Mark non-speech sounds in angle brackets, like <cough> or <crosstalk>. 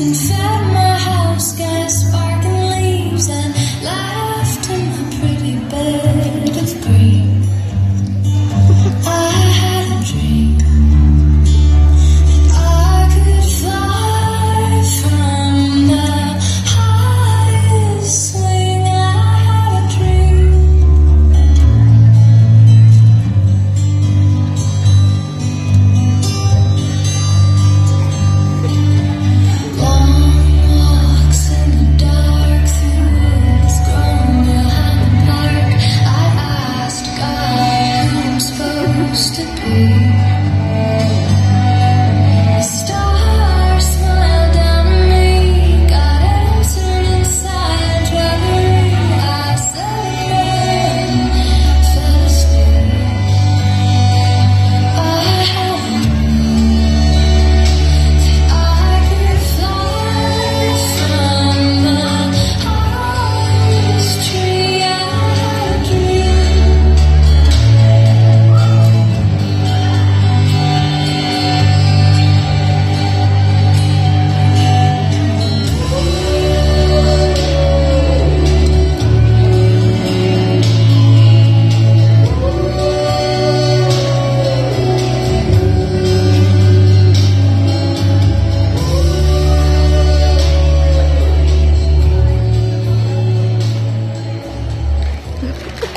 and fed my house, got sparkling leaves and laughed in my pretty bed of green. Thank <laughs> you.